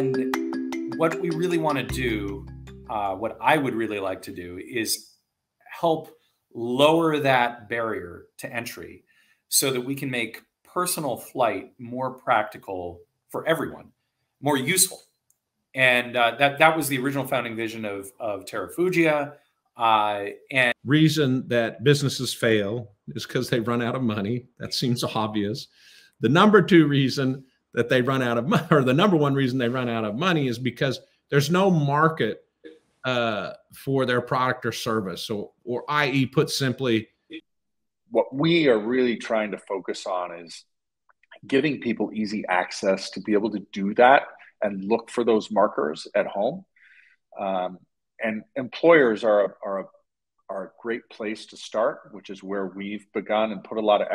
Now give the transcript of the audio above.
And what we really want to do, uh, what I would really like to do, is help lower that barrier to entry so that we can make personal flight more practical for everyone, more useful. And uh, that that was the original founding vision of of Terrafugia. Uh, and reason that businesses fail is because they run out of money. That seems obvious. The number two reason that they run out of money, or the number one reason they run out of money, is because there's no market uh, for their product or service. So, or i.e., put simply, what we are really trying to focus on is giving people easy access to be able to do that and look for those markers at home. Um, and employers are, are, are a great place to start, which is where we've begun and put a lot of